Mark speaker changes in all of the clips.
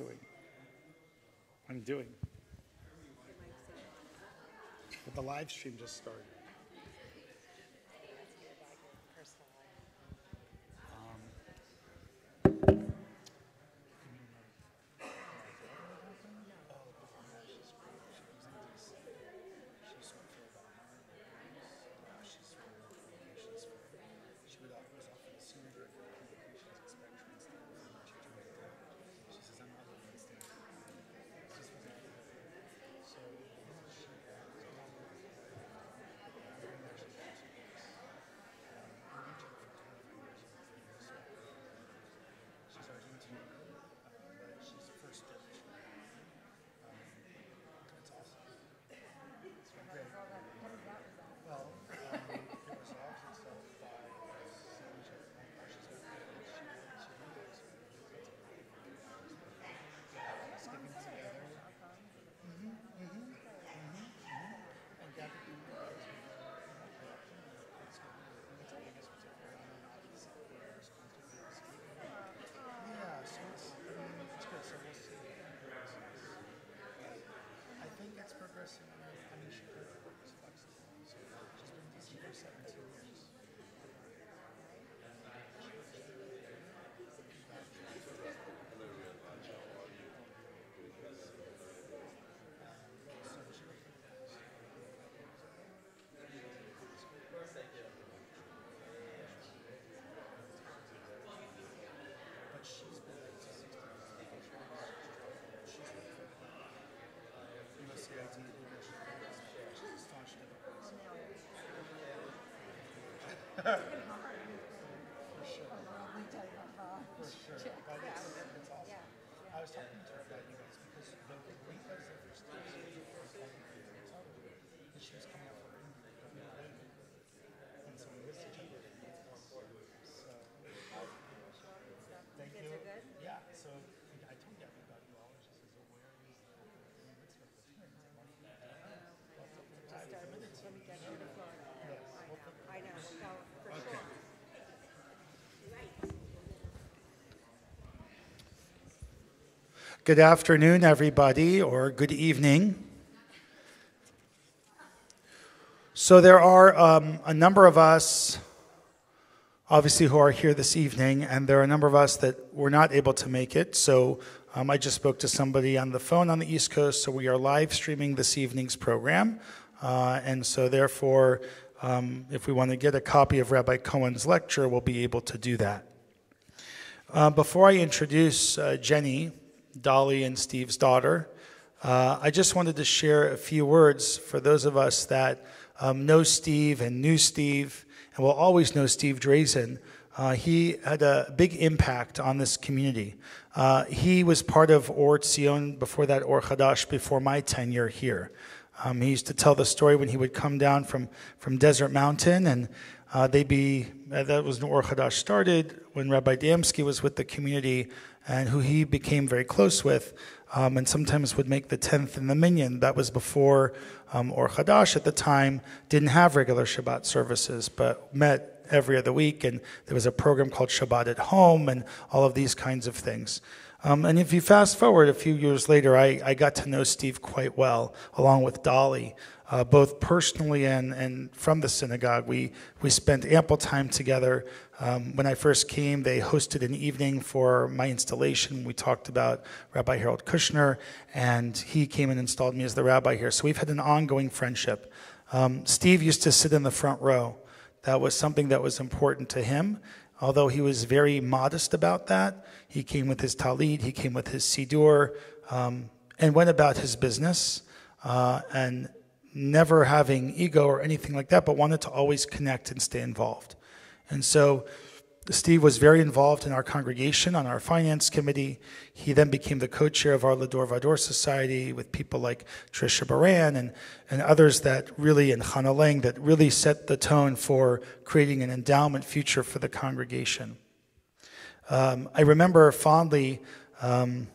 Speaker 1: doing. I'm doing. But the live stream just started. Yeah, so it's, I mean, it's good, so we'll see. I think it's progressing, I mean, I mean, she could, it's flexible, so she's been DC for seventeen years. But she's been like sixty years. She's like, USAID, she's a staunch Democrat. For sure. For sure. But it's, it's awesome. I was talking to her about you guys because the week I was there for Steve, she was coming out for interview. And so we each other. So, thank you. Yeah, so I told Gabby about you all, and she says, "Oh, where is the the mitzvah for twins?" I'm like, "Yeah, well, it's up to the time it's committed to." Yes, well,
Speaker 2: I know, so, for sure.
Speaker 1: Good afternoon, everybody, or good evening. So, there are um, a number of us, obviously, who are here this evening, and there are a number of us that were not able to make it. So, um, I just spoke to somebody on the phone on the East Coast, so we are live streaming this evening's program. Uh, and so, therefore, um, if we want to get a copy of Rabbi Cohen's lecture, we'll be able to do that. Uh, before I introduce uh, Jenny, Dolly, and Steve's daughter, uh, I just wanted to share a few words for those of us that um, know Steve and knew Steve and will always know Steve Drazen. Uh, he had a big impact on this community. Uh, he was part of Or Tzion, before that Or Hadash, before my tenure here. Um, he used to tell the story when he would come down from, from Desert Mountain, and uh, they'd be, uh, that was when Or Hadash started, when Rabbi Damsky was with the community, and who he became very close with, um, and sometimes would make the 10th in the minyan. That was before um, Or Hadash at the time didn't have regular Shabbat services, but met every other week, and there was a program called Shabbat at Home, and all of these kinds of things. Um, and if you fast forward a few years later, I, I got to know Steve quite well, along with Dolly, uh, both personally and, and from the synagogue. We, we spent ample time together. Um, when I first came, they hosted an evening for my installation. We talked about Rabbi Harold Kushner, and he came and installed me as the rabbi here. So we've had an ongoing friendship. Um, Steve used to sit in the front row. That was something that was important to him. Although he was very modest about that, he came with his talit, he came with his sidur, um, and went about his business, uh, and never having ego or anything like that, but wanted to always connect and stay involved. And so Steve was very involved in our congregation on our finance committee. He then became the co-chair of our Lador Vador Society with people like Trisha Baran and, and others that really, and Hannah Lang, that really set the tone for creating an endowment future for the congregation. Um, I remember fondly um,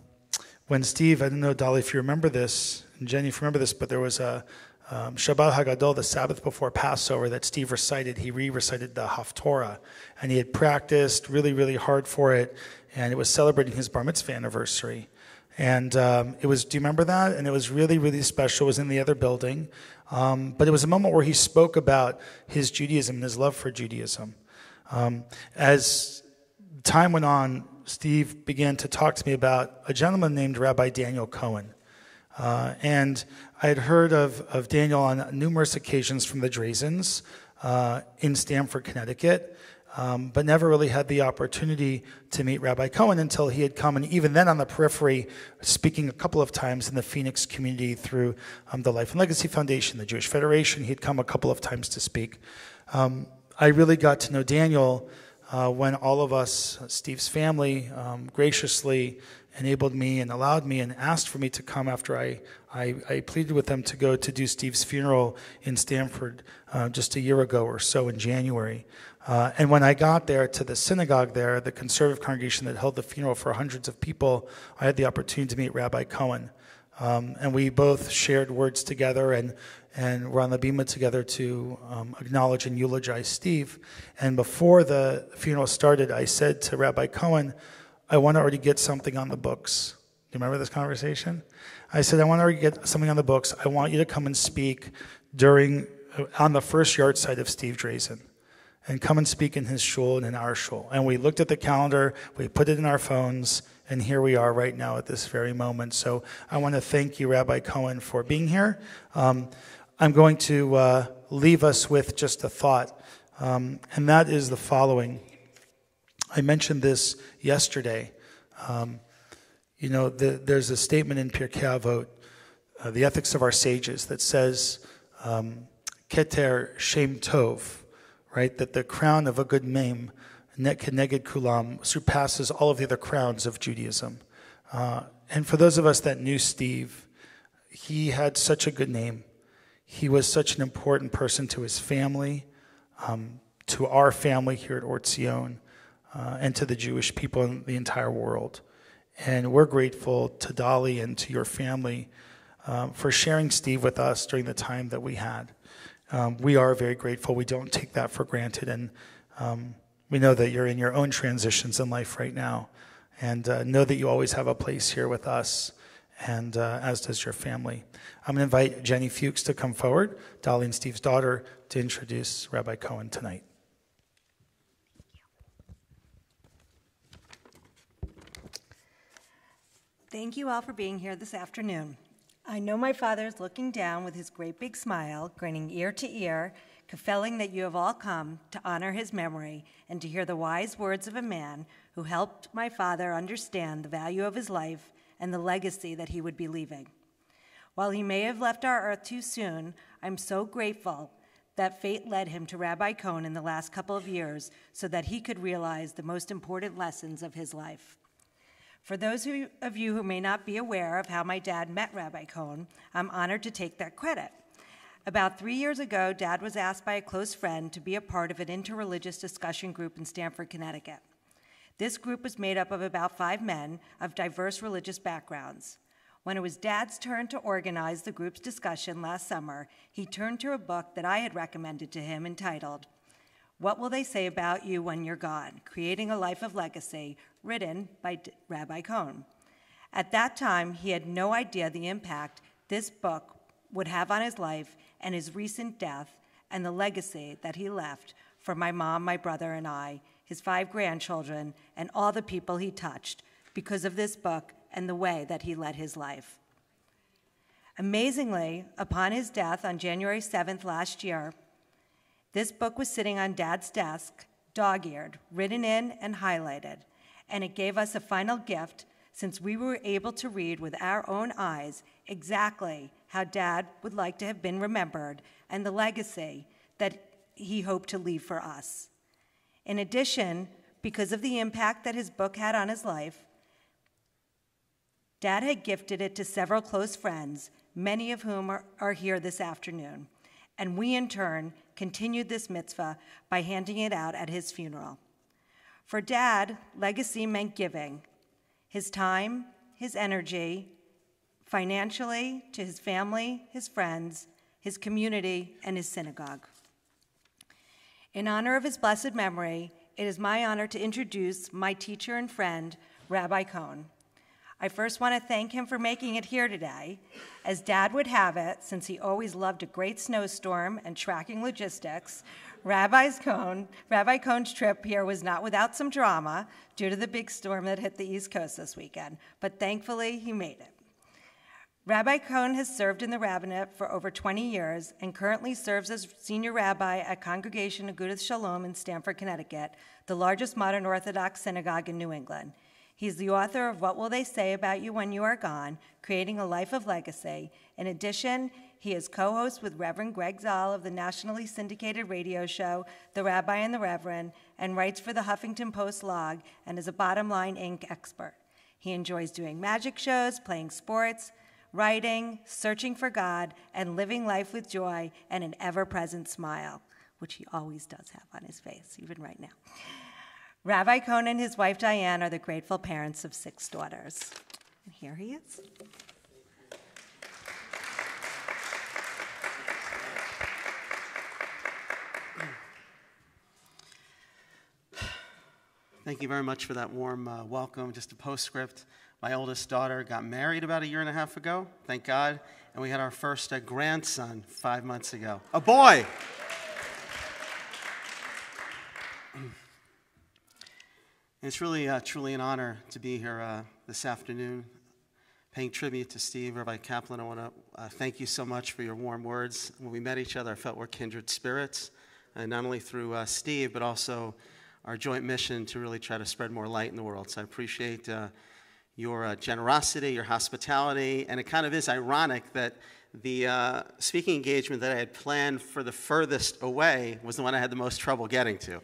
Speaker 1: when Steve, I don't know, Dolly, if you remember this, and Jenny, if you remember this, but there was a um, Shabbat Hagadol, the Sabbath before Passover, that Steve recited. He re-recited the Haftorah, and he had practiced really, really hard for it, and it was celebrating his bar mitzvah anniversary. And um, it was, do you remember that? And it was really, really special. It was in the other building. Um, but it was a moment where he spoke about his Judaism and his love for Judaism. Um, as time went on, Steve began to talk to me about a gentleman named Rabbi Daniel Cohen. Uh, and I had heard of, of Daniel on numerous occasions from the Drazens uh, in Stamford, Connecticut um, but never really had the opportunity to meet Rabbi Cohen until he had come, and even then on the periphery, speaking a couple of times in the Phoenix community through um, the Life and Legacy Foundation, the Jewish Federation. He had come a couple of times to speak. Um, I really got to know Daniel uh, when all of us, Steve's family, um, graciously enabled me and allowed me and asked for me to come after I, I, I pleaded with them to go to do Steve's funeral in Stamford uh, just a year ago or so in January. Uh, and when I got there to the synagogue there, the conservative congregation that held the funeral for hundreds of people, I had the opportunity to meet Rabbi Cohen. Um, and we both shared words together and, and were on the bima together to um, acknowledge and eulogize Steve. And before the funeral started, I said to Rabbi Cohen, I want to already get something on the books. Do you remember this conversation? I said, I want to already get something on the books. I want you to come and speak during, uh, on the first yahrzeit of Steve Drazen and come and speak in his shul and in our shul. And we looked at the calendar, we put it in our phones, and here we are right now at this very moment. So I want to thank you, Rabbi Cohen, for being here. Um, I'm going to uh, leave us with just a thought, um, and that is the following. I mentioned this yesterday. Um, you know, the, there's a statement in Pirkei Avot, uh, the ethics of our sages, that says, um, Keter Shem Tov right? That the crown of a good name, Net Keneged Kulam, surpasses all of the other crowns of Judaism. Uh, and for those of us that knew Steve, he had such a good name. He was such an important person to his family, um, to our family here at Or Tzion, uh, and to the Jewish people in the entire world. And we're grateful to Dolly and to your family um, for sharing Steve with us during the time that we had um, we are very grateful. We don't take that for granted. And um, we know that you're in your own transitions in life right now. And uh, know that you always have a place here with us, and uh, as does your family. I'm going to invite Jenny Fuchs to come forward, Dolly and Steve's daughter, to introduce Rabbi Cohen tonight.
Speaker 2: Thank you all for being here this afternoon. I know my father is looking down with his great big smile, grinning ear to ear, kvelling that you have all come to honor his memory and to hear the wise words of a man who helped my father understand the value of his life and the legacy that he would be leaving. While he may have left our earth too soon, I'm so grateful that fate led him to Rabbi Cohen in the last couple of years so that he could realize the most important lessons of his life. For those who, of you who may not be aware of how my dad met Rabbi Cohen, I'm honored to take that credit. About three years ago, Dad was asked by a close friend to be a part of an interreligious discussion group in Stamford, Connecticut. This group was made up of about five men of diverse religious backgrounds. When it was Dad's turn to organize the group's discussion last summer, he turned to a book that I had recommended to him entitled what Will They Say About You When You're Gone? Creating a Life of Legacy, written by D- Rabbi Cohen. At that time, he had no idea the impact this book would have on his life and his recent death and the legacy that he left for my mom, my brother, and I, his five grandchildren, and all the people he touched because of this book and the way that he led his life. Amazingly, upon his death on January 7th last year, this book was sitting on Dad's desk, dog eared, written in and highlighted, and it gave us a final gift since we were able to read with our own eyes exactly how Dad would like to have been remembered and the legacy that he hoped to leave for us. In addition, because of the impact that his book had on his life, Dad had gifted it to several close friends, many of whom are, are here this afternoon and we in turn continued this mitzvah by handing it out at his funeral. For Dad, legacy meant giving his time, his energy, financially to his family, his friends, his community, and his synagogue. In honor of his blessed memory, it is my honor to introduce my teacher and friend, Rabbi Cohen. I first want to thank him for making it here today. As dad would have it, since he always loved a great snowstorm and tracking logistics, Rabbi's Cohen, Rabbi Cohen's trip here was not without some drama due to the big storm that hit the East Coast this weekend, but thankfully he made it. Rabbi Cohen has served in the rabbinate for over 20 years and currently serves as senior rabbi at Congregation Agudath Shalom in Stamford, Connecticut, the largest modern Orthodox synagogue in New England. He's the author of What Will They Say About You When You Are Gone? Creating a Life of Legacy. In addition, he is co host with Reverend Greg Zoll of the nationally syndicated radio show, The Rabbi and the Reverend, and writes for the Huffington Post blog and is a Bottom Line Inc. expert. He enjoys doing magic shows, playing sports, writing, searching for God, and living life with joy and an ever present smile, which he always does have on his face, even right now. Rabbi Cohen and his wife Diane are the grateful parents of six daughters. And here he is.
Speaker 3: Thank you very much for that warm uh, welcome. Just a postscript. My oldest daughter got married about a year and a half ago, thank God, and we had our first uh, grandson five months ago. A boy! it's really, uh, truly an honor to be here uh, this afternoon, paying tribute to Steve, Rabbi Kaplan. I want to uh, thank you so much for your warm words. When we met each other, I felt we're kindred spirits, and not only through uh, Steve, but also our joint mission to really try to spread more light in the world. So I appreciate uh, your uh, generosity, your hospitality, and it kind of is ironic that the uh, speaking engagement that I had planned for the furthest away was the one I had the most trouble getting to.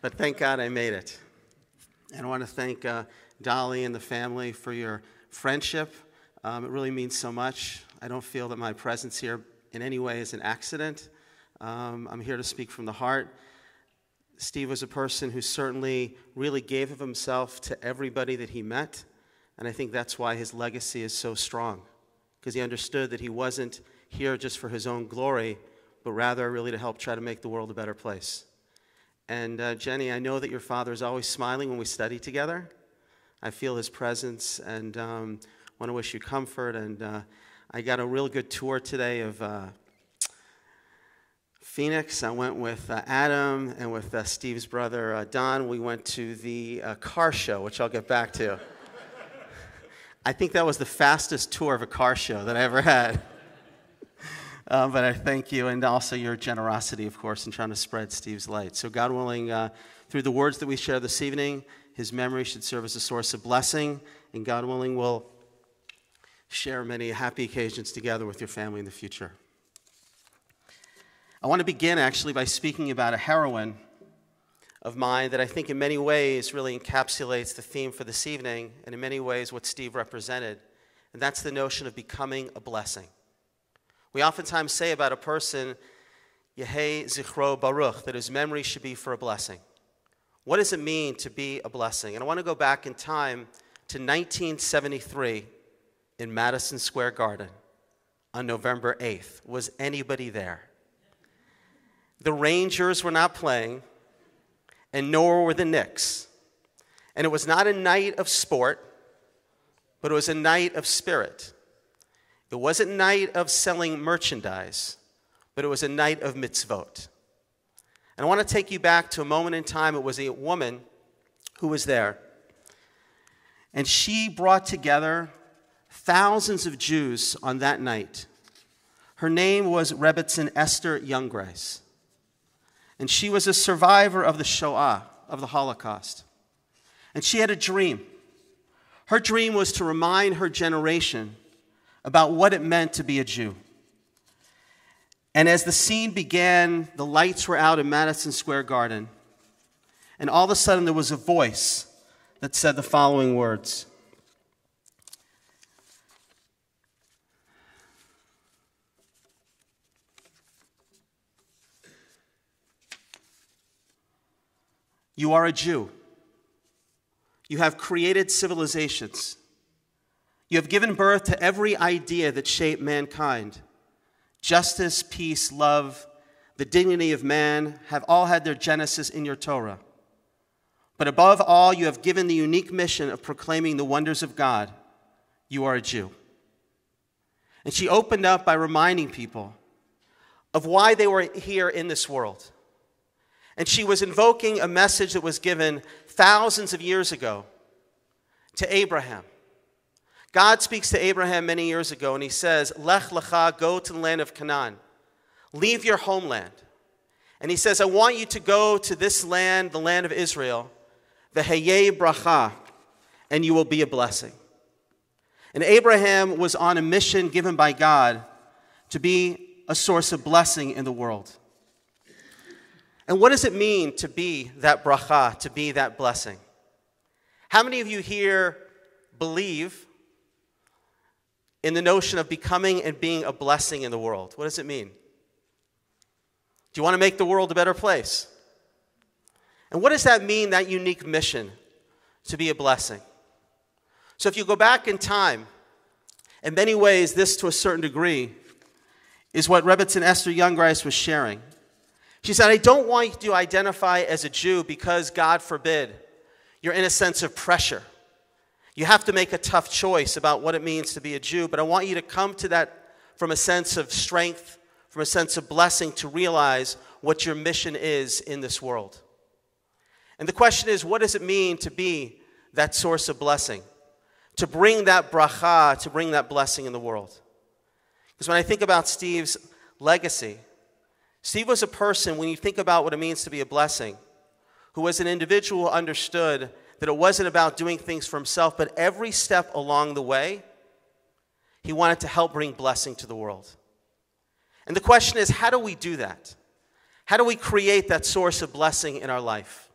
Speaker 3: But thank God I made it. And I want to thank uh, Dolly and the family for your friendship. Um, it really means so much. I don't feel that my presence here in any way is an accident. Um, I'm here to speak from the heart. Steve was a person who certainly really gave of himself to everybody that he met. And I think that's why his legacy is so strong, because he understood that he wasn't here just for his own glory, but rather really to help try to make the world a better place. And uh, Jenny, I know that your father is always smiling when we study together. I feel his presence and um, want to wish you comfort. And uh, I got a real good tour today of uh, Phoenix. I went with uh, Adam and with uh, Steve's brother uh, Don. We went to the car show, which I'll get back to. I think that was the fastest tour of a car show that I ever had. Uh, but I thank you and also your generosity, of course, in trying to spread Steve's light. So, God willing, uh, through the words that we share this evening, his memory should serve as a source of blessing, and God willing, we'll share many happy occasions together with your family in the future. I want to begin actually by speaking about a heroine of mine that I think in many ways really encapsulates the theme for this evening, and in many ways what Steve represented. And that's the notion of becoming a blessing. We oftentimes say about a person, Yehei Zichro Baruch, that his memory should be for a blessing. What does it mean to be a blessing? And I want to go back in time to 1973 in Madison Square Garden on November 8th. Was anybody there? The Rangers were not playing and nor were the Knicks. And it was not a night of sport, but it was a night of spirit. It wasn't a night of selling merchandise, but it was a night of mitzvot. And I want to take you back to a moment in time. It was a woman who was there. And she brought together thousands of Jews on that night. Her name was Rebbetzin Esther Jungreis and she was a survivor of the Shoah, of the Holocaust. And she had a dream. Her dream was to remind her generation about what it meant to be a Jew. And as the scene began, the lights were out in Madison Square Garden. And all of a sudden, there was a voice that said the following words You are a Jew. You have created civilizations. You have given birth to every idea that shaped mankind. Justice, peace, love, the dignity of man have all had their genesis in your Torah. But above all, you have given the unique mission of proclaiming the wonders of God you are a Jew. And she opened up by reminding people of why they were here in this world. And she was invoking a message that was given thousands of years ago to Abraham. God speaks to Abraham many years ago, and he says, Lech lecha, go to the land of Canaan. Leave your homeland. And he says, I want you to go to this land, the land of Israel, the Heye bracha, and you will be a blessing. And Abraham was on a mission given by God to be a source of blessing in the world. And what does it mean to be that bracha, to be that blessing? How many of you here believe in the notion of becoming and being a blessing in the world? What does it mean? Do you want to make the world a better place? And what does that mean, that unique mission to be a blessing? So if you go back in time, in many ways, this to a certain degree is what Rebbetzin Esther Jungreis was sharing. She said, I don't want you to identify as a Jew because, God forbid, you're in a sense of pressure. You have to make a tough choice about what it means to be a Jew, but I want you to come to that from a sense of strength, from a sense of blessing, to realize what your mission is in this world. And the question is, what does it mean to be that source of blessing? To bring that bracha, to bring that blessing in the world? Because when I think about Steve's legacy, Steve was a person, when you think about what it means to be a blessing, who was an individual understood that it wasn't about doing things for himself, but every step along the way, he wanted to help bring blessing to the world. And the question is how do we do that? How do we create that source of blessing in our life?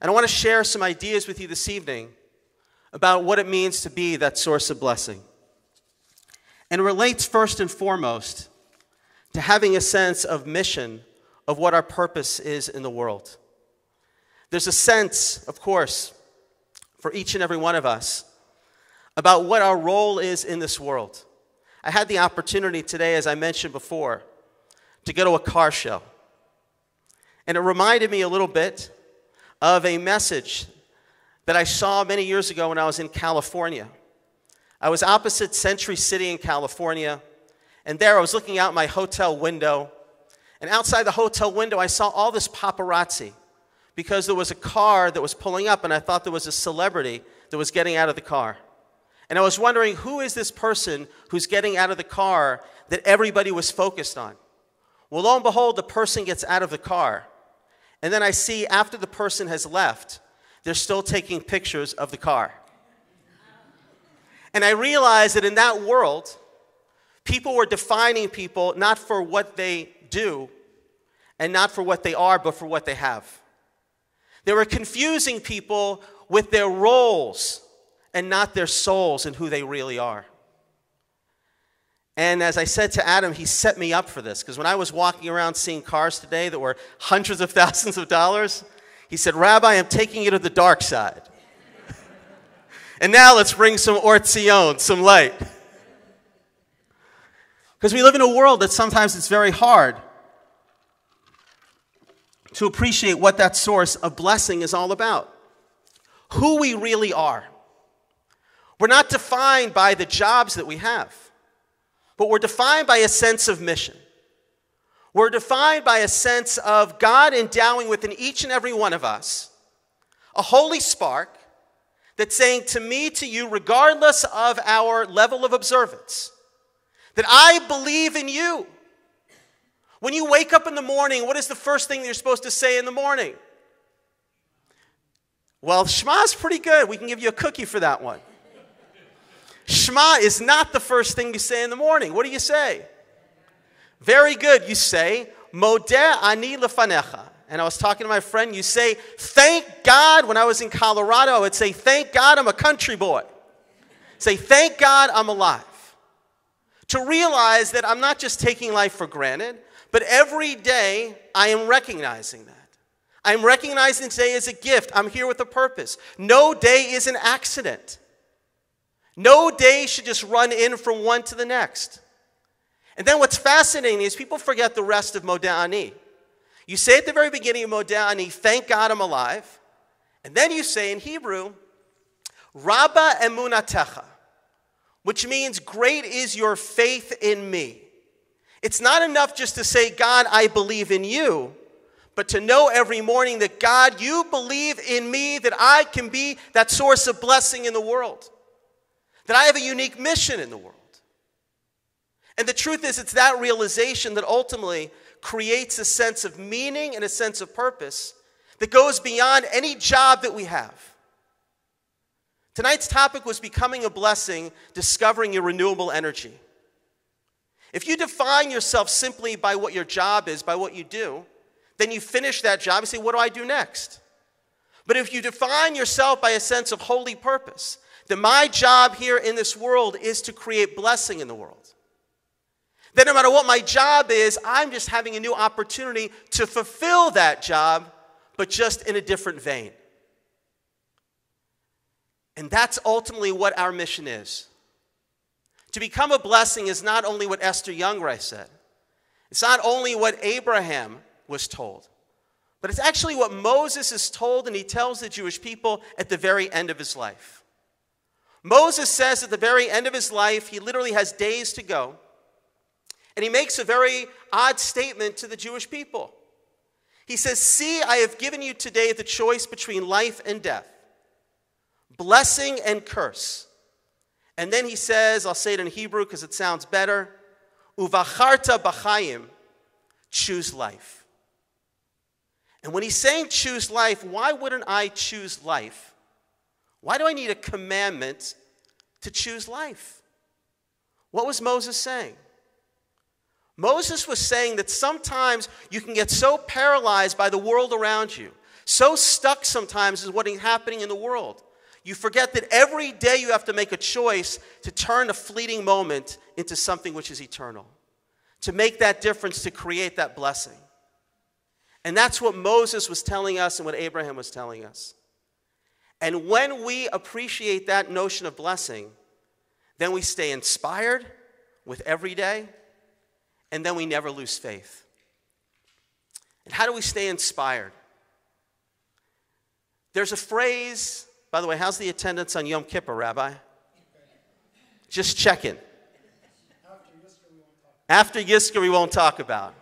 Speaker 3: And I want to share some ideas with you this evening about what it means to be that source of blessing. And it relates first and foremost to having a sense of mission of what our purpose is in the world. There's a sense, of course, for each and every one of us about what our role is in this world. I had the opportunity today, as I mentioned before, to go to a car show. And it reminded me a little bit of a message that I saw many years ago when I was in California. I was opposite Century City in California, and there I was looking out my hotel window. And outside the hotel window, I saw all this paparazzi because there was a car that was pulling up, and I thought there was a celebrity that was getting out of the car. And I was wondering who is this person who's getting out of the car that everybody was focused on? Well, lo and behold, the person gets out of the car. And then I see after the person has left, they're still taking pictures of the car. And I realized that in that world, people were defining people not for what they do and not for what they are, but for what they have. They were confusing people with their roles and not their souls and who they really are. And as I said to Adam, he set me up for this because when I was walking around seeing cars today that were hundreds of thousands of dollars, he said, Rabbi, I'm taking you to the dark side. And now let's bring some ortzion, some light. Because we live in a world that sometimes it's very hard to appreciate what that source of blessing is all about. Who we really are. We're not defined by the jobs that we have, but we're defined by a sense of mission. We're defined by a sense of God endowing within each and every one of us a holy spark that's saying to me, to you, regardless of our level of observance, that I believe in you. When you wake up in the morning, what is the first thing you're supposed to say in the morning? Well, Shema is pretty good. We can give you a cookie for that one. Shema is not the first thing you say in the morning. What do you say? Very good. You say, Modeh ani lefanecha. And I was talking to my friend, you say, thank God. When I was in Colorado, I would say, thank God I'm a country boy. Say, thank God I'm alive. To realize that I'm not just taking life for granted, but every day I am recognizing that. I'm recognizing today as a gift. I'm here with a purpose. No day is an accident. No day should just run in from one to the next. And then what's fascinating is people forget the rest of Modeh Ani. You say at the very beginning of Modeh Ani, thank God I'm alive. And then you say in Hebrew, Rabba emunatecha. Which means great is your faith in me. It's not enough just to say, God, I believe in you, but to know every morning that, God, you believe in me, that I can be that source of blessing in the world, that I have a unique mission in the world. And the truth is, it's that realization that ultimately creates a sense of meaning and a sense of purpose that goes beyond any job that we have. Tonight's topic was becoming a blessing, discovering your renewable energy. If you define yourself simply by what your job is, by what you do, then you finish that job and say, What do I do next? But if you define yourself by a sense of holy purpose, then my job here in this world is to create blessing in the world. Then, no matter what my job is, I'm just having a new opportunity to fulfill that job, but just in a different vein. And that's ultimately what our mission is. To become a blessing is not only what Esther Jungreis said, it's not only what Abraham was told, but it's actually what Moses is told, and he tells the Jewish people at the very end of his life. Moses says at the very end of his life, he literally has days to go, and he makes a very odd statement to the Jewish people. He says, See, I have given you today the choice between life and death, blessing and curse. And then he says, I'll say it in Hebrew because it sounds better, Uvacharta b'chaim, choose life. And when he's saying choose life, why wouldn't I choose life? Why do I need a commandment to choose life? What was Moses saying? Moses was saying that sometimes you can get so paralyzed by the world around you, so stuck sometimes is what is happening in the world, you forget that every day you have to make a choice to turn a fleeting moment into something which is eternal, to make that difference, to create that blessing. And that's what Moses was telling us and what Abraham was telling us. And when we appreciate that notion of blessing, then we stay inspired with every day, and then we never lose faith. And how do we stay inspired? There's a phrase by the way, how's the attendance on Yom Kippur, Rabbi? Just checking. After Yizkor, we won't talk about.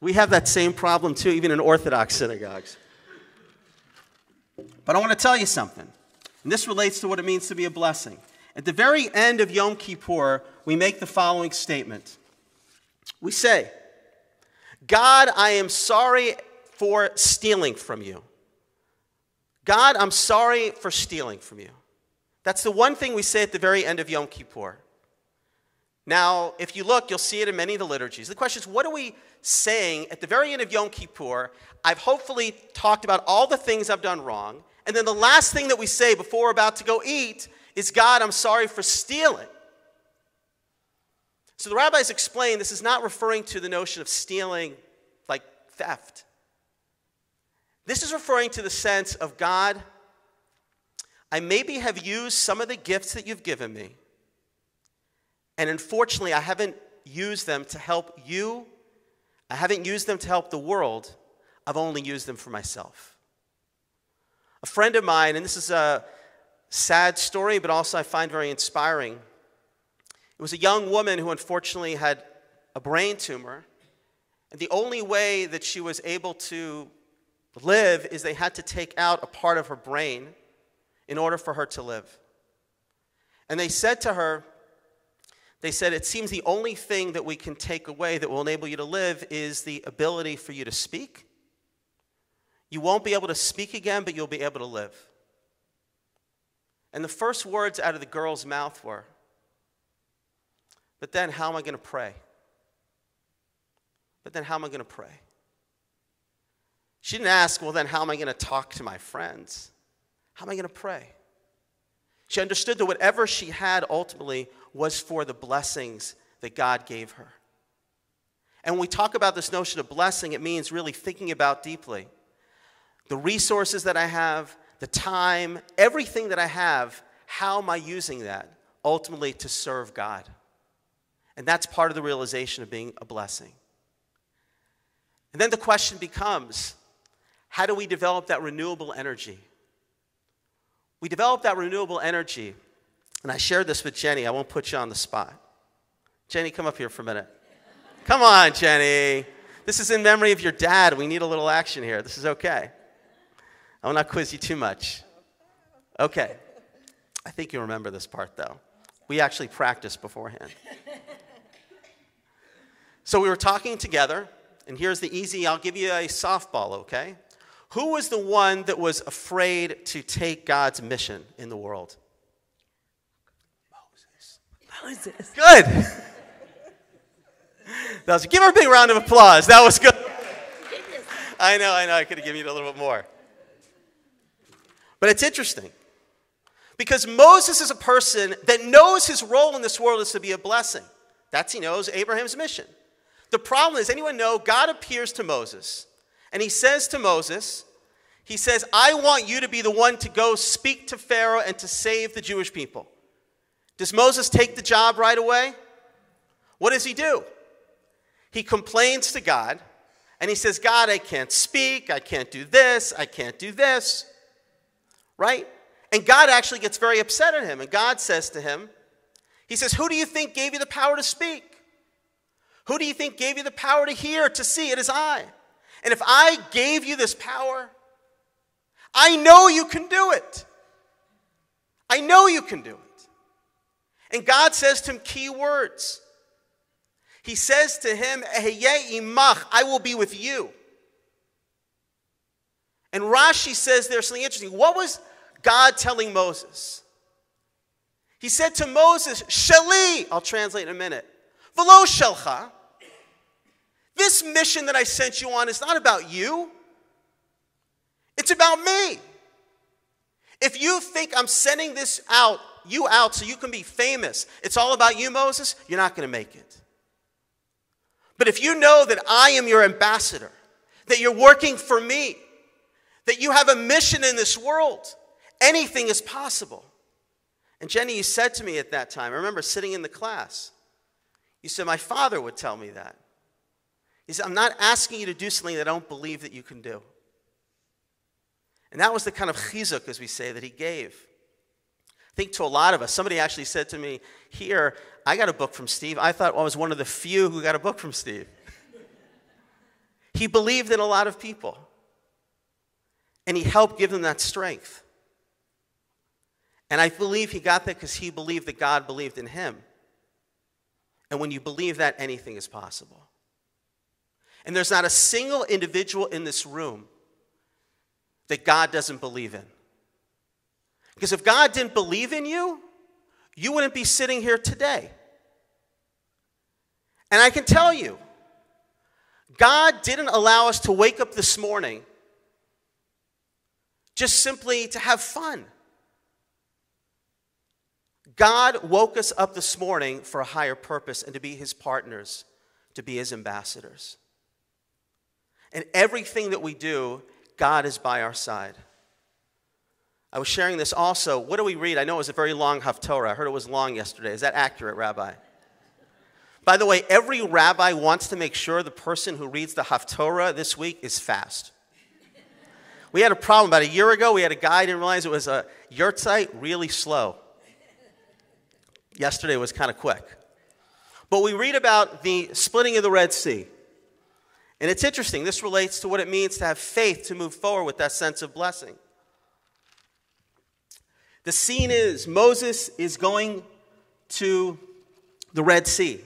Speaker 3: We have that same problem too, even in Orthodox synagogues. But I want to tell you something, and this relates to what it means to be a blessing. At the very end of Yom Kippur, we make the following statement We say, God, I am sorry for stealing from you. God, I'm sorry for stealing from you. That's the one thing we say at the very end of Yom Kippur. Now, if you look, you'll see it in many of the liturgies. The question is, what are we saying at the very end of Yom Kippur? I've hopefully talked about all the things I've done wrong. And then the last thing that we say before we're about to go eat is, God, I'm sorry for stealing. So the rabbis explain this is not referring to the notion of stealing like theft. This is referring to the sense of God, I maybe have used some of the gifts that you've given me, and unfortunately, I haven't used them to help you. I haven't used them to help the world. I've only used them for myself. A friend of mine, and this is a sad story, but also I find very inspiring. It was a young woman who unfortunately had a brain tumor, and the only way that she was able to live is they had to take out a part of her brain in order for her to live. And they said to her, they said, It seems the only thing that we can take away that will enable you to live is the ability for you to speak. You won't be able to speak again, but you'll be able to live. And the first words out of the girl's mouth were, But then how am I going to pray? But then how am I going to pray? She didn't ask, well, then how am I going to talk to my friends? How am I going to pray? She understood that whatever she had ultimately was for the blessings that God gave her. And when we talk about this notion of blessing, it means really thinking about deeply the resources that I have, the time, everything that I have, how am I using that ultimately to serve God? And that's part of the realization of being a blessing. And then the question becomes how do we develop that renewable energy? We develop that renewable energy And I shared this with Jenny. I won't put you on the spot. Jenny, come up here for a minute. Come on, Jenny. This is in memory of your dad. We need a little action here. This is okay. I will not quiz you too much. Okay. I think you remember this part, though. We actually practiced beforehand. so we were talking together, and here's the easy I'll give you a softball, okay? Who was the one that was afraid to take God's mission in the world? Moses.
Speaker 2: Moses.
Speaker 3: Good. That was, give her a big round of applause. That was good. I know, I know. I could have given you a little bit more. But it's interesting because Moses is a person that knows his role in this world is to be a blessing. That's he knows Abraham's mission. The problem is, anyone know God appears to Moses and he says to Moses, he says, I want you to be the one to go speak to Pharaoh and to save the Jewish people. Does Moses take the job right away? What does he do? He complains to God and he says, God, I can't speak, I can't do this, I can't do this. Right? And God actually gets very upset at him. And God says to him, He says, Who do you think gave you the power to speak? Who do you think gave you the power to hear, to see? It is I. And if I gave you this power, I know you can do it. I know you can do it. And God says to him key words. He says to him, imach, I will be with you. And Rashi says there's something interesting. What was God telling Moses? He said to Moses, Shali, I'll translate in a minute. Velo shelcha. This mission that I sent you on is not about you. It's about me. If you think I'm sending this out, you out so you can be famous, it's all about you, Moses, you're not going to make it. But if you know that I am your ambassador, that you're working for me, that you have a mission in this world, anything is possible. And Jenny, you said to me at that time, I remember sitting in the class, you said, My father would tell me that. He said, I'm not asking you to do something that I don't believe that you can do. And that was the kind of chizuk, as we say, that he gave. I think to a lot of us, somebody actually said to me here, I got a book from Steve. I thought I was one of the few who got a book from Steve. he believed in a lot of people, and he helped give them that strength. And I believe he got that because he believed that God believed in him. And when you believe that, anything is possible. And there's not a single individual in this room that God doesn't believe in. Because if God didn't believe in you, you wouldn't be sitting here today. And I can tell you, God didn't allow us to wake up this morning just simply to have fun. God woke us up this morning for a higher purpose and to be his partners, to be his ambassadors. And everything that we do, God is by our side. I was sharing this also. What do we read? I know it was a very long Haftorah. I heard it was long yesterday. Is that accurate, Rabbi? By the way, every rabbi wants to make sure the person who reads the Haftorah this week is fast. We had a problem about a year ago. We had a guy didn't realize it was a yahrzeit really slow. Yesterday was kind of quick. But we read about the splitting of the Red Sea. And it's interesting. This relates to what it means to have faith to move forward with that sense of blessing. The scene is Moses is going to the Red Sea.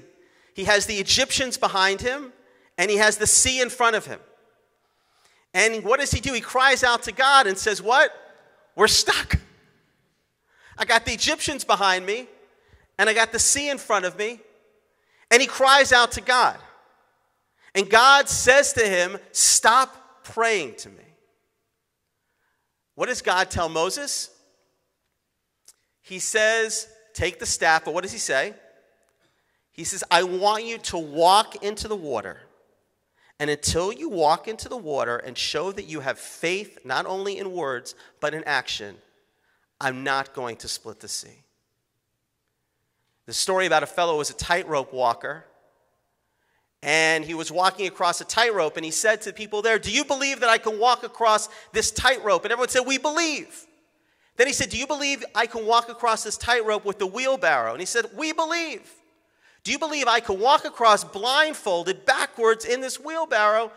Speaker 3: He has the Egyptians behind him, and he has the sea in front of him. And what does he do? He cries out to God and says, What? We're stuck. I got the Egyptians behind me, and I got the sea in front of me. And he cries out to God. And God says to him, Stop praying to me. What does God tell Moses? he says, Take the staff, but what does he say? He says, I want you to walk into the water. And until you walk into the water and show that you have faith, not only in words, but in action, I'm not going to split the sea. The story about a fellow who was a tightrope walker. And he was walking across a tightrope, and he said to the people there, Do you believe that I can walk across this tightrope? And everyone said, We believe. Then he said, Do you believe I can walk across this tightrope with the wheelbarrow? And he said, We believe. Do you believe I can walk across blindfolded backwards in this wheelbarrow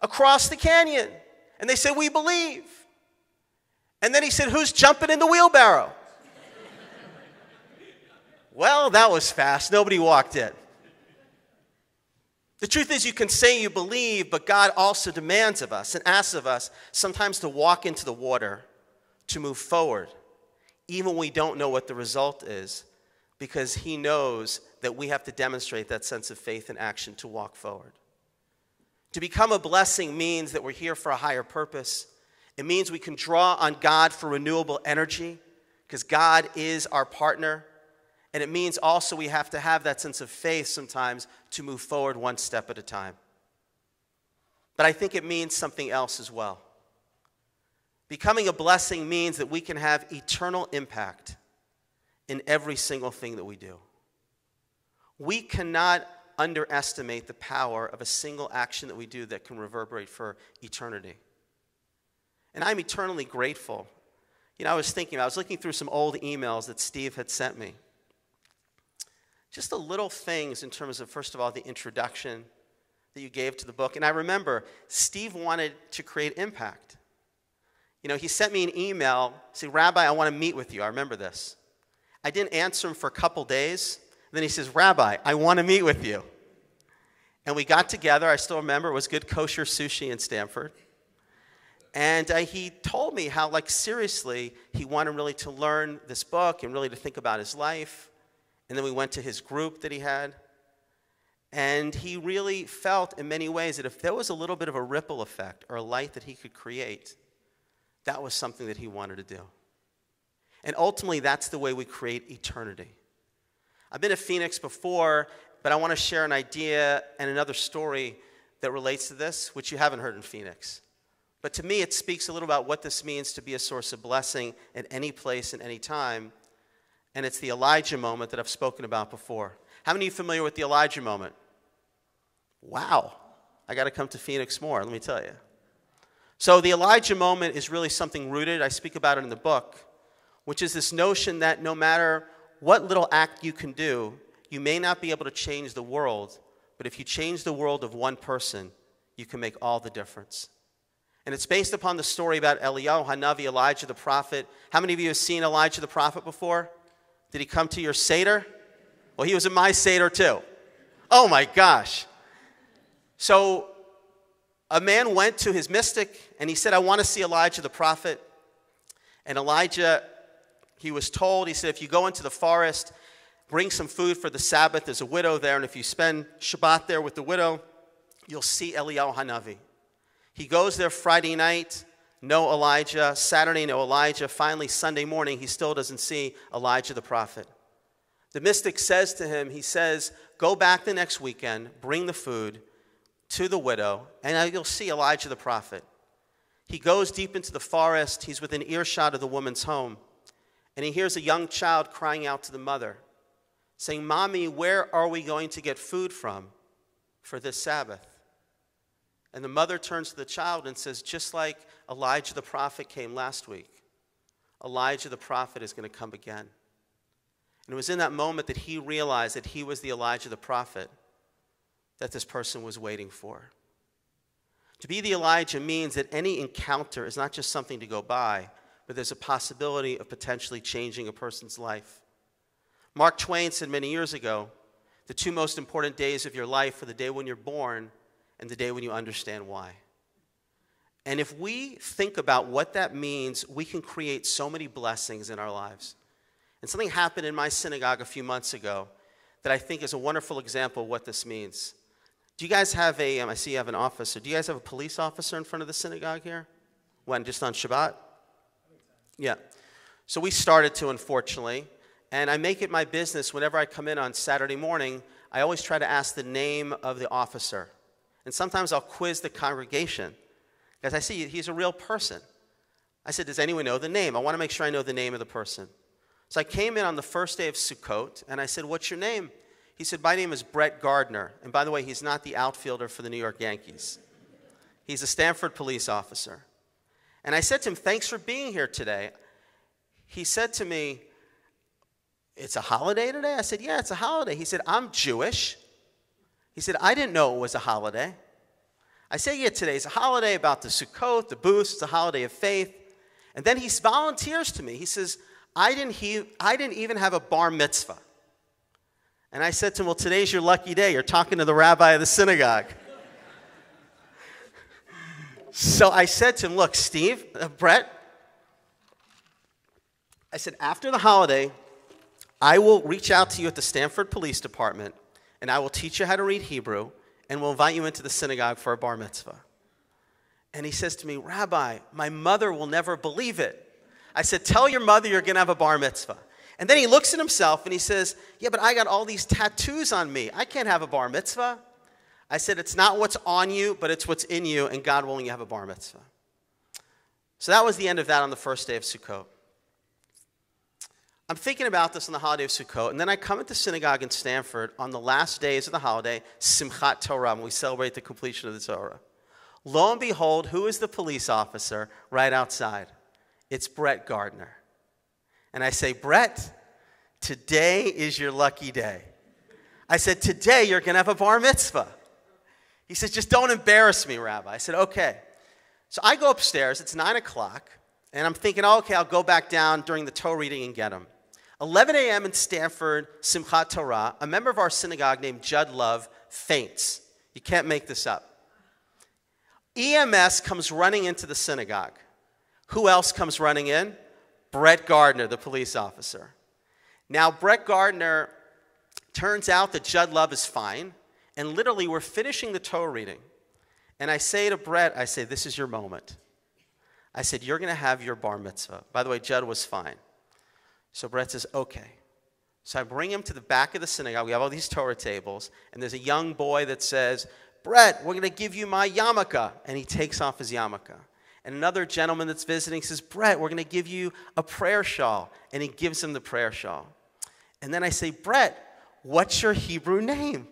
Speaker 3: across the canyon? And they said, We believe. And then he said, Who's jumping in the wheelbarrow? well, that was fast. Nobody walked in. The truth is, you can say you believe, but God also demands of us and asks of us sometimes to walk into the water, to move forward, even when we don't know what the result is, because He knows that we have to demonstrate that sense of faith and action to walk forward. To become a blessing means that we're here for a higher purpose. It means we can draw on God for renewable energy, because God is our partner. And it means also we have to have that sense of faith sometimes to move forward one step at a time. But I think it means something else as well. Becoming a blessing means that we can have eternal impact in every single thing that we do. We cannot underestimate the power of a single action that we do that can reverberate for eternity. And I'm eternally grateful. You know, I was thinking, I was looking through some old emails that Steve had sent me just the little things in terms of, first of all, the introduction that you gave to the book. And I remember Steve wanted to create impact. You know, he sent me an email saying, Rabbi, I want to meet with you. I remember this. I didn't answer him for a couple days. Then he says, Rabbi, I want to meet with you. And we got together. I still remember it was good kosher sushi in Stamford. And uh, he told me how, like, seriously, he wanted really to learn this book and really to think about his life. And then we went to his group that he had. And he really felt, in many ways, that if there was a little bit of a ripple effect or a light that he could create, that was something that he wanted to do. And ultimately, that's the way we create eternity. I've been to Phoenix before, but I want to share an idea and another story that relates to this, which you haven't heard in Phoenix. But to me, it speaks a little about what this means to be a source of blessing at any place and any time and it's the Elijah moment that I've spoken about before. How many of you familiar with the Elijah moment? Wow, I got to come to Phoenix more, let me tell you. So, the Elijah moment is really something rooted, I speak about it in the book, which is this notion that no matter what little act you can do, you may not be able to change the world, but if you change the world of one person, you can make all the difference. And it's based upon the story about Eliyahu Hanavi, Elijah the prophet. How many of you have seen Elijah the prophet before? Did he come to your Seder? Well, he was in my Seder too. Oh my gosh. So a man went to his mystic and he said, I want to see Elijah the prophet. And Elijah, he was told, he said, if you go into the forest, bring some food for the Sabbath. There's a widow there, and if you spend Shabbat there with the widow, you'll see Eliyahu Hanavi. He goes there Friday night no Elijah. Saturday, no Elijah. Finally, Sunday morning, he still doesn't see Elijah the prophet. The mystic says to him, he says, Go back the next weekend, bring the food to the widow, and you'll see Elijah the prophet. He goes deep into the forest. He's within earshot of the woman's home. And he hears a young child crying out to the mother, saying, Mommy, where are we going to get food from for this Sabbath? And the mother turns to the child and says, Just like Elijah the prophet came last week, Elijah the prophet is going to come again. And it was in that moment that he realized that he was the Elijah the prophet that this person was waiting for. To be the Elijah means that any encounter is not just something to go by, but there's a possibility of potentially changing a person's life. Mark Twain said many years ago the two most important days of your life are the day when you're born and the day when you understand why. And if we think about what that means, we can create so many blessings in our lives. And something happened in my synagogue a few months ago that I think is a wonderful example of what this means. Do you guys have a? Um, I see you have an officer. Do you guys have a police officer in front of the synagogue here? When? Just on Shabbat? Yeah. So we started to, unfortunately. And I make it my business whenever I come in on Saturday morning, I always try to ask the name of the officer. And sometimes I'll quiz the congregation because I see he's a real person. I said, Does anyone know the name? I want to make sure I know the name of the person. So I came in on the first day of Sukkot and I said, What's your name? He said, My name is Brett Gardner. And by the way, he's not the outfielder for the New York Yankees, he's a Stamford police officer. And I said to him, Thanks for being here today. He said to me, It's a holiday today? I said, Yeah, it's a holiday. He said, I'm Jewish. He said, I didn't know it was a holiday. I say, Yeah, today's a holiday about the Sukkot, the booths, it's a holiday of faith. And then he volunteers to me. He says, I didn't, he, I didn't even have a bar mitzvah. And I said to him, Well, today's your lucky day. You're talking to the rabbi of the synagogue. so I said to him, Look, Steve, uh, Brett, I said, after the holiday, I will reach out to you at the Stamford Police Department and I will teach you how to read Hebrew and we'll invite you into the synagogue for a bar mitzvah. And he says to me, Rabbi, my mother will never believe it. I said, Tell your mother you're going to have a bar mitzvah. And then he looks at himself and he says, Yeah, but I got all these tattoos on me. I can't have a bar mitzvah. I said, It's not what's on you, but it's what's in you, and God willing, you have a bar mitzvah. So that was the end of that on the first day of Sukkot. I'm thinking about this on the holiday of Sukkot, and then I come into synagogue in Stamford on the last days of the holiday, Simchat Torah, when we celebrate the completion of the Torah. Lo and behold, who is the police officer right outside? It's Brett Gardner. And I say, Brett, today is your lucky day. I said, Today you're going to have a bar mitzvah. He says, Just don't embarrass me, Rabbi. I said, Okay. So I go upstairs, it's nine o'clock, and I'm thinking, oh, okay, I'll go back down during the Torah reading and get him. 11 a.m. in Stamford, Simchat Torah, a member of our synagogue named Judd Love faints. You can't make this up. EMS comes running into the synagogue. Who else comes running in? Brett Gardner, the police officer. Now, Brett Gardner turns out that Judd Love is fine, and literally, we're finishing the Torah reading. And I say to Brett, I say, This is your moment. I said, You're going to have your bar mitzvah. By the way, Judd was fine. So Brett says, Okay. So I bring him to the back of the synagogue. We have all these Torah tables, and there's a young boy that says, Brett, we're going to give you my yarmulke. And he takes off his yarmulke. And another gentleman that's visiting says, Brett, we're going to give you a prayer shawl. And he gives him the prayer shawl. And then I say, Brett, what's your Hebrew name?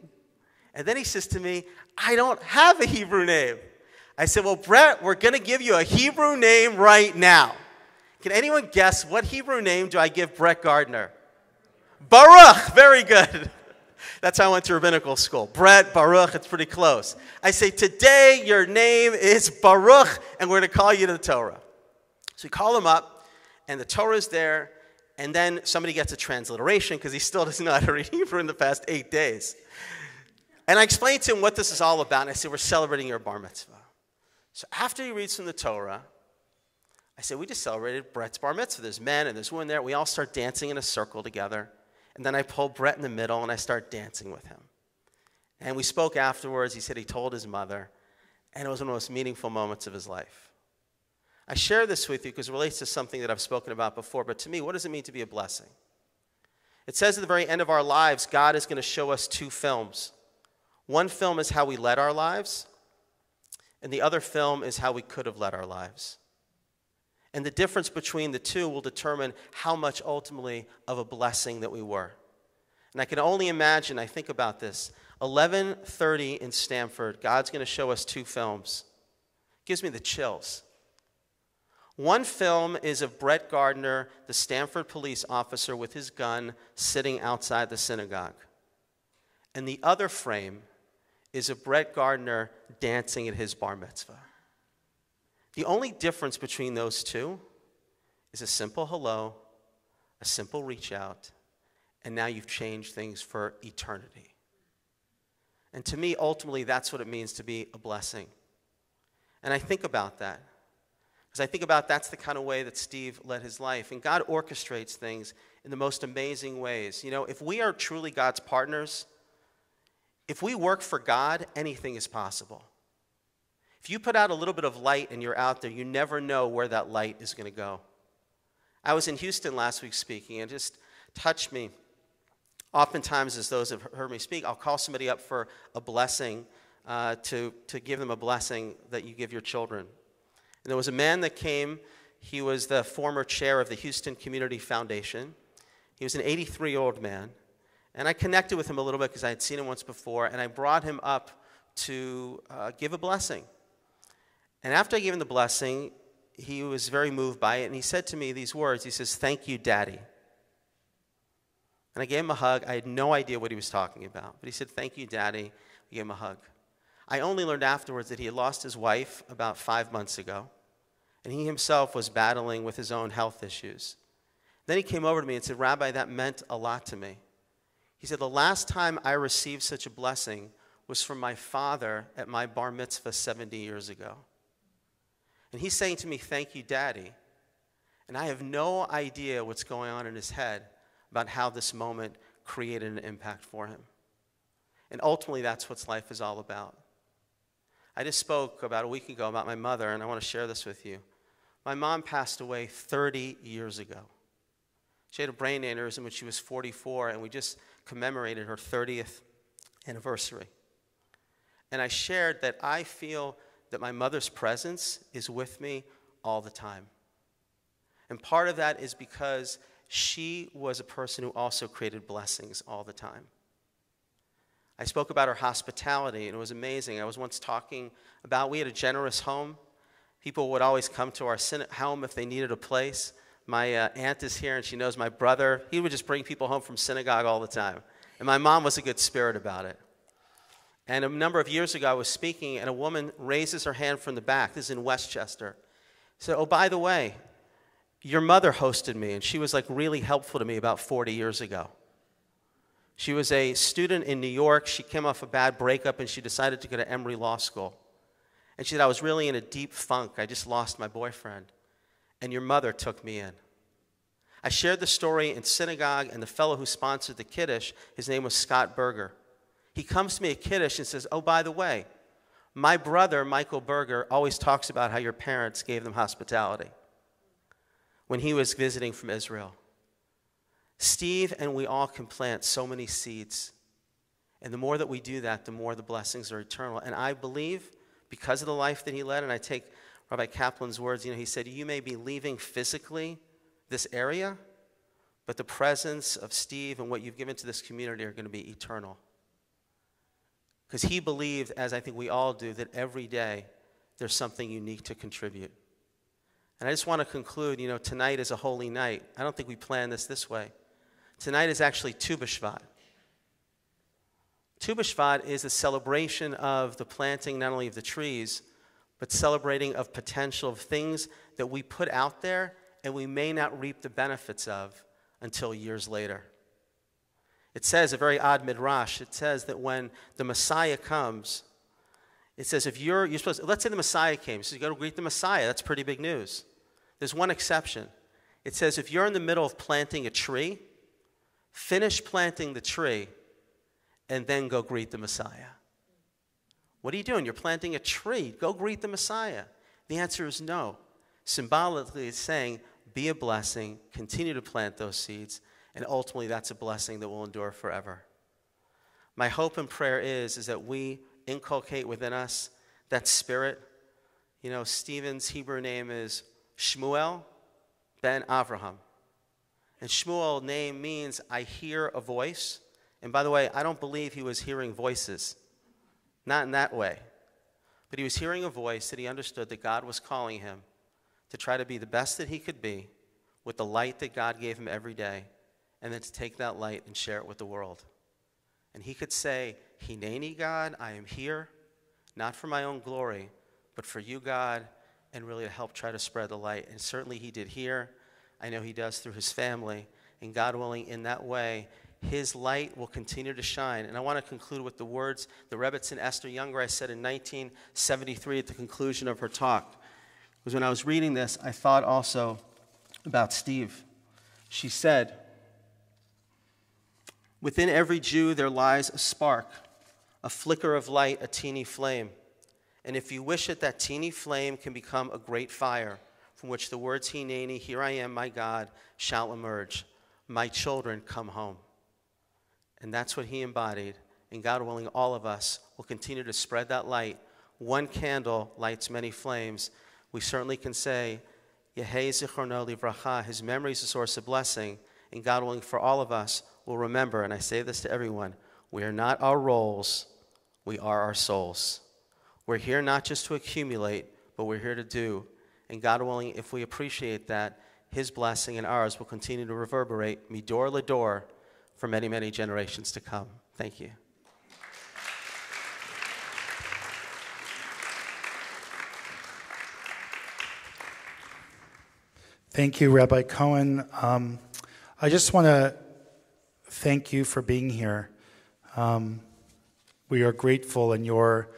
Speaker 3: And then he says to me, I don't have a Hebrew name. I said, Well, Brett, we're going to give you a Hebrew name right now. Can anyone guess what Hebrew name do I give Brett Gardner? Baruch. Very good. That's how I went to rabbinical school. Brett, Baruch, it's pretty close. I say, Today your name is Baruch, and we're going to call you to the Torah. So we call him up, and the Torah is there, and then somebody gets a transliteration because he still doesn't know how to read Hebrew in the past eight days. And I explained to him what this is all about, and I said, We're celebrating your bar mitzvah. So after he reads from the Torah, I said, We just celebrated Brett's bar mitzvah. There's men and there's women there. We all start dancing in a circle together. And then I pull Brett in the middle and I start dancing with him. And we spoke afterwards. He said he told his mother, and it was one of the most meaningful moments of his life. I share this with you because it relates to something that I've spoken about before, but to me, what does it mean to be a blessing? It says at the very end of our lives, God is going to show us two films. One film is how we led our lives, and the other film is how we could have led our lives. And the difference between the two will determine how much ultimately of a blessing that we were. And I can only imagine, I think about this. 11:30 in Stamford, God's going to show us two films. gives me the chills. One film is of Brett Gardner, the Stamford police officer with his gun sitting outside the synagogue. And the other frame is of Brett Gardner dancing at his bar mitzvah. The only difference between those two is a simple hello, a simple reach out, and now you've changed things for eternity. And to me, ultimately, that's what it means to be a blessing. And I think about that. Because I think about that's the kind of way that Steve led his life. And God orchestrates things in the most amazing ways. You know, if we are truly God's partners, if we work for God, anything is possible. If you put out a little bit of light and you're out there, you never know where that light is going to go. I was in Houston last week speaking, and it just touched me. Oftentimes, as those have heard me speak, I'll call somebody up for a blessing uh, to, to give them a blessing that you give your children. And there was a man that came, he was the former chair of the Houston Community Foundation. He was an 83 year old man. And I connected with him a little bit because I had seen him once before, and I brought him up to uh, give a blessing. And after I gave him the blessing, he was very moved by it, and he said to me these words He says, Thank you, Daddy. And I gave him a hug. I had no idea what he was talking about, but he said, Thank you, Daddy. We gave him a hug. I only learned afterwards that he had lost his wife about five months ago, and he himself was battling with his own health issues. Then he came over to me and said, Rabbi, that meant a lot to me. He said, The last time I received such a blessing was from my father at my bar mitzvah 70 years ago. And he's saying to me, Thank you, Daddy. And I have no idea what's going on in his head about how this moment created an impact for him. And ultimately, that's what life is all about. I just spoke about a week ago about my mother, and I want to share this with you. My mom passed away 30 years ago. She had a brain aneurysm when she was 44, and we just commemorated her 30th anniversary. And I shared that I feel that my mother's presence is with me all the time. And part of that is because she was a person who also created blessings all the time. I spoke about her hospitality, and it was amazing. I was once talking about we had a generous home. People would always come to our home if they needed a place. My uh, aunt is here, and she knows my brother. He would just bring people home from synagogue all the time. And my mom was a good spirit about it. And a number of years ago, I was speaking, and a woman raises her hand from the back. This is in Westchester. Said, Oh, by the way, your mother hosted me, and she was like really helpful to me about 40 years ago. She was a student in New York. She came off a bad breakup and she decided to go to Emory Law School. And she said, I was really in a deep funk. I just lost my boyfriend. And your mother took me in. I shared the story in synagogue, and the fellow who sponsored the Kiddush, his name was Scott Berger. He comes to me at Kiddush and says, Oh, by the way, my brother, Michael Berger, always talks about how your parents gave them hospitality when he was visiting from Israel. Steve and we all can plant so many seeds. And the more that we do that, the more the blessings are eternal. And I believe because of the life that he led, and I take Rabbi Kaplan's words, you know, he said, You may be leaving physically this area, but the presence of Steve and what you've given to this community are going to be eternal. Because he believed, as I think we all do, that every day there's something unique to contribute. And I just want to conclude, you know, tonight is a holy night. I don't think we planned this this way. Tonight is actually Tu B'Shvat. Tu is a celebration of the planting not only of the trees, but celebrating of potential of things that we put out there and we may not reap the benefits of until years later. It says, a very odd midrash, it says that when the Messiah comes, it says if you're, you're supposed to, let's say the Messiah came, so you go to greet the Messiah, that's pretty big news. There's one exception. It says if you're in the middle of planting a tree, finish planting the tree and then go greet the Messiah. What are you doing? You're planting a tree. Go greet the Messiah. The answer is no. Symbolically, it's saying, be a blessing, continue to plant those seeds, and ultimately that's a blessing that will endure forever. My hope and prayer is, is that we inculcate within us that spirit. You know, Stephen's Hebrew name is Shmuel ben Avraham. And Shmuel name means I hear a voice. And by the way, I don't believe he was hearing voices. Not in that way. But he was hearing a voice that he understood that God was calling him to try to be the best that he could be with the light that God gave him every day, and then to take that light and share it with the world. And he could say, Hineni, God, I am here, not for my own glory, but for you, God, and really to help try to spread the light. And certainly he did here. I know he does through his family. And God willing, in that way, his light will continue to shine. And I want to conclude with the words the Rebbetzin Esther Jungreis said in 1973 at the conclusion of her talk. Because when I was reading this, I thought also about Steve. She said, Within every Jew there lies a spark, a flicker of light, a teeny flame. And if you wish it, that teeny flame can become a great fire from which the words Hineni, here I am, my God, shall emerge. My children, come home. And that's what he embodied. And God willing, all of us will continue to spread that light. One candle lights many flames. We certainly can say, Yehei Zichrono Livracha, his memory is a source of blessing. And God willing, for all of us, will remember, and I say this to everyone we are not our roles, we are our souls. We're here not just to accumulate, but we're here to do. And God willing, if we appreciate that, His blessing and ours will continue to reverberate, midor lador, for many, many generations to come. Thank you.
Speaker 1: Thank you, Rabbi Cohen. Um, I just want to thank you for being here. Um, we are grateful in your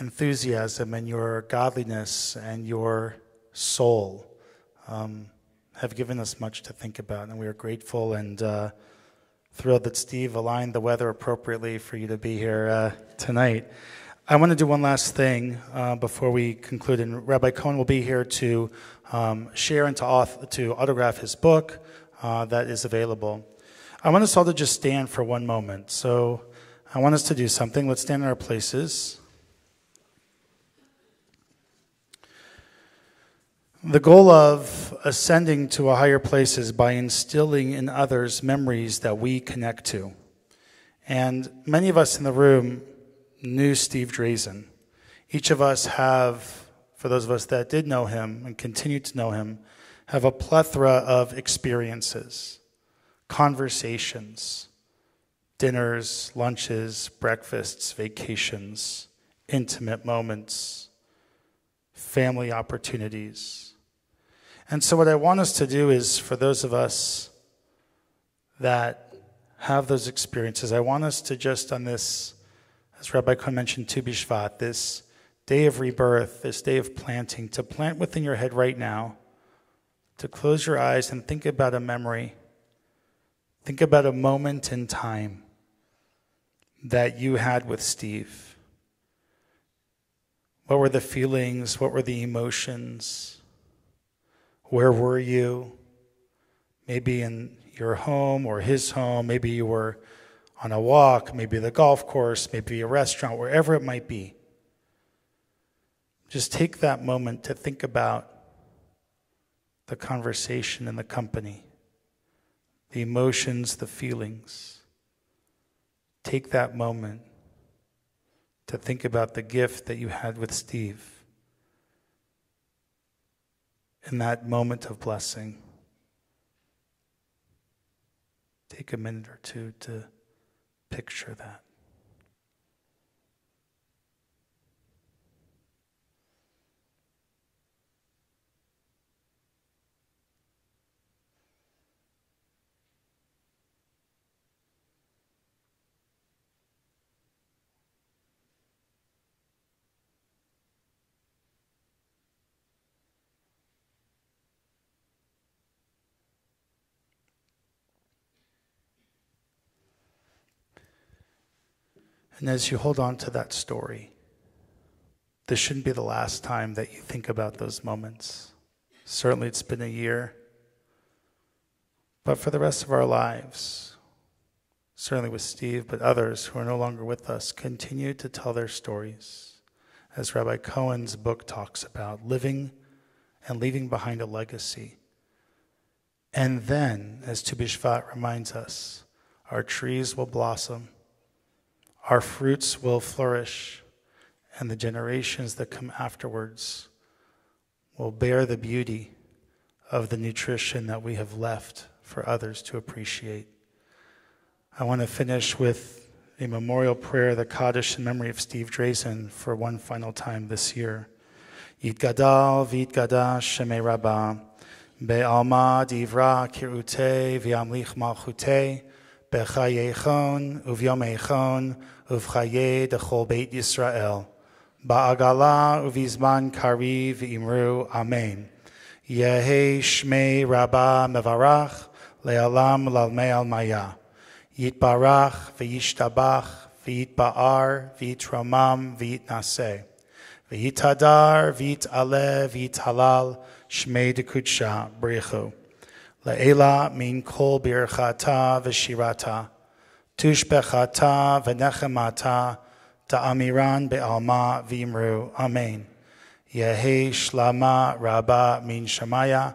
Speaker 1: enthusiasm and your godliness and your soul um, have given us much to think about, and we are grateful and uh, thrilled that Steve aligned the weather appropriately for you to be here uh, tonight. I want to do one last thing uh, before we conclude, and Rabbi Cohen will be here to um, share and to, auth- to autograph his book uh, that is available. I want us all to just stand for one moment. So I want us to do something. Let's stand in our places. The goal of ascending to a higher place is by instilling in others memories that we connect to. And many of us in the room knew Steve Drazen. Each of us have, for those of us that did know him and continue to know him, have a plethora of experiences, conversations, dinners, lunches, breakfasts, vacations, intimate moments, family opportunities and so, what I want us to do is for those of us that have those experiences, I want us to just on this, as Rabbi Cohen mentioned, Tu B'Shvat, this day of rebirth, this day of planting, to plant within your head right now, to close your eyes and think about a memory. Think about a moment in time that you had with Steve. What were the feelings? What were the emotions? Where were you? Maybe in your home or his home. Maybe you were on a walk, maybe the golf course, maybe a restaurant, wherever it might be. Just take that moment to think about the conversation and the company, the emotions, the feelings. Take that moment to think about the gift that you had with Steve in that moment of blessing. Take a minute or two to picture that. And as you hold on to that story, this shouldn't be the last time that you think about those moments. Certainly, it's been a year. But for the rest of our lives, certainly with Steve, but others who are no longer with us, continue to tell their stories. As Rabbi Cohen's book talks about, living and leaving behind a legacy. And then, as Tu B'Shvat reminds us, our trees will blossom our fruits will flourish, and the generations that come afterwards will bear the beauty of the nutrition that we have left for others to appreciate. I want to finish with a memorial prayer, the Kaddish in memory of Steve Drazen, for one final time this year. Yitgadal v'yitkadash shemei rabba, be'alma divra kirute v'yamlich malchute, בחייכון וביומייכון ובחיי דכל בית ישראל. בעגלה ובזמן קריב אמרו אמן. יהי שמי רבה מברך לעולם לעלמי עלמיה. יתברך וישתבח ויתבער ויתרומם ויתנשא. ויתהדר ויתעלה ויתהלל שמי דקודשה בריחו. Le'ela min kol birchata v'shirata. Tushbechata v'nechemata ta'amiran be'alma v'imru. Amen. Yehi shlama rabba min shamaya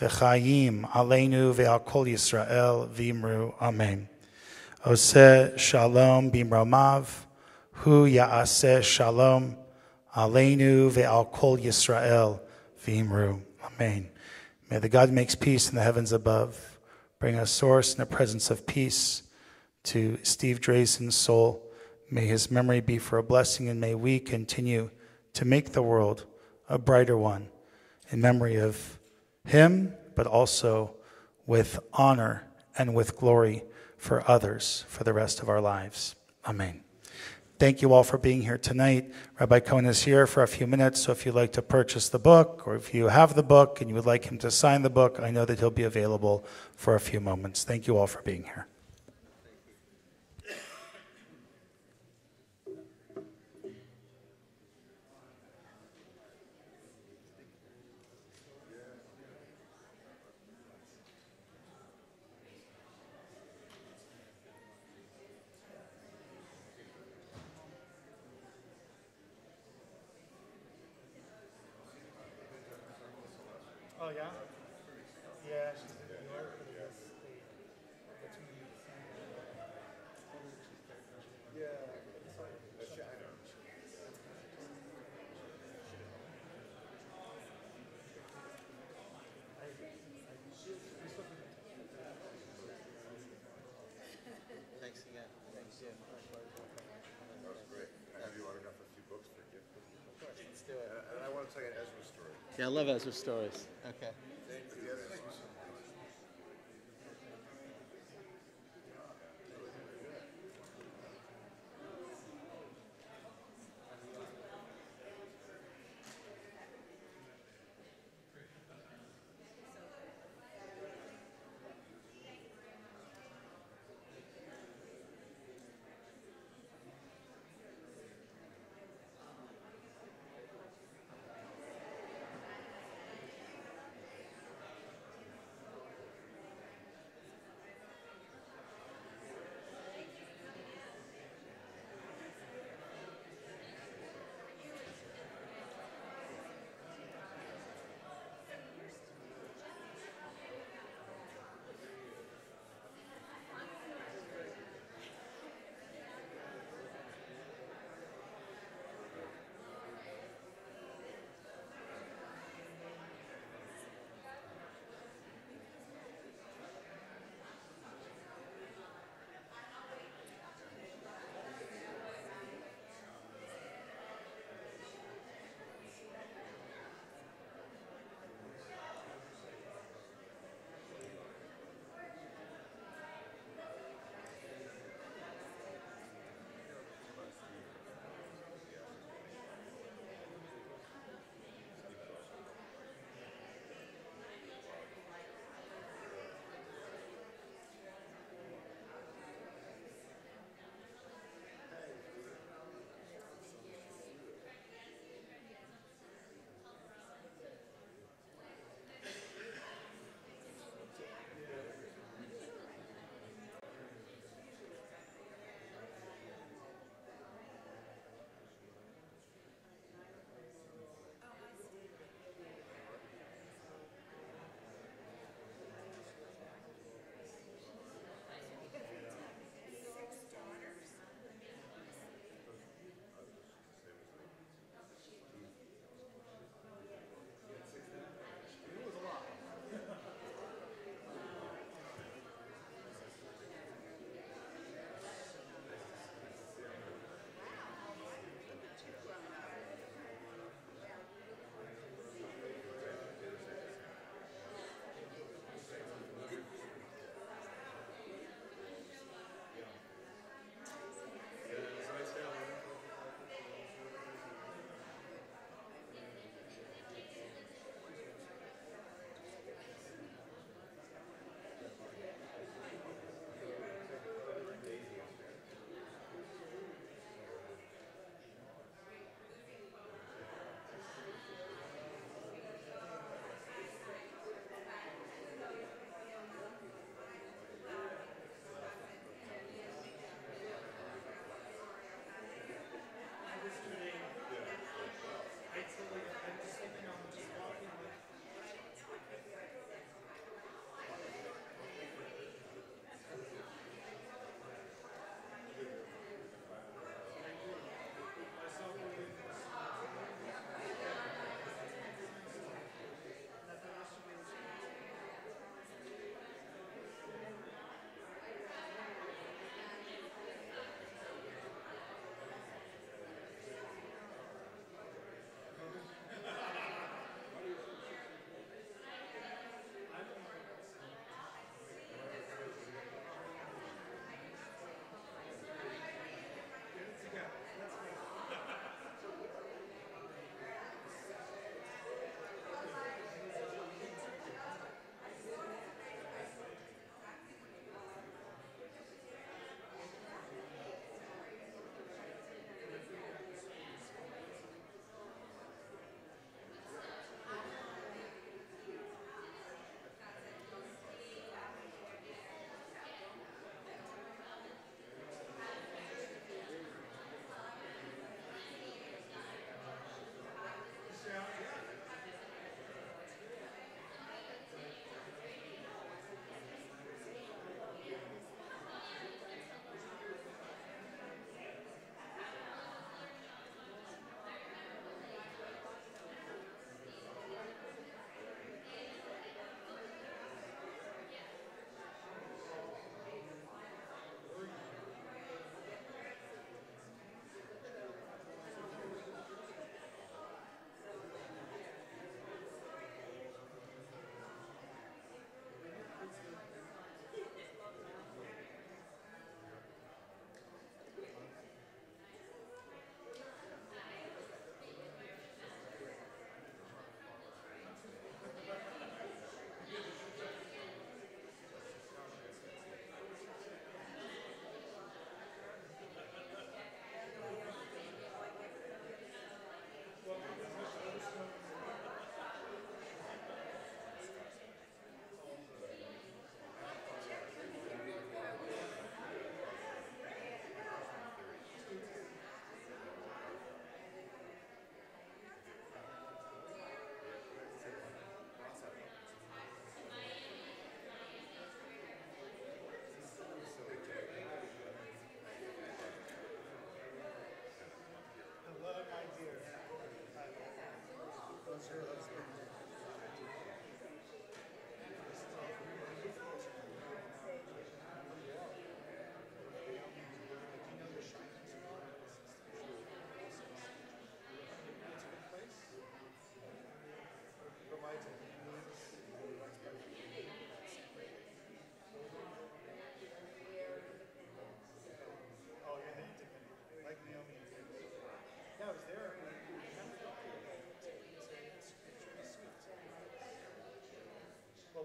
Speaker 1: v'chayim aleinu ve'al kol Yisrael v'imru. Amen. Ose shalom bimromav hu ya'aseh shalom aleinu ve'al kol Yisrael Vimru. Amen. May the God makes peace in the heavens above bring a source and a presence of peace to Steve Drazen's soul. May his memory be for a blessing, and may we continue to make the world a brighter one in memory of him, but also with honor and with glory for others for the rest of our lives. Amen. Thank you all for being here tonight. Rabbi Cohen is here for a few minutes, so if you'd like to purchase the book, or if you have the book and you would like him to sign the book, I know that he'll be available for a few moments. Thank you all for being here. Oh, yeah? Yeah, she's in New York.
Speaker 3: Thanks again. Thanks.
Speaker 4: great. Have you autographed a few books for a gift? Of course, let's do it. And I want to tell you an Ezra story.
Speaker 3: I stories. Okay.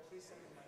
Speaker 5: Please send tape.